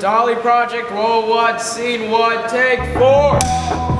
Dolly Project, roll what, scene what, take four.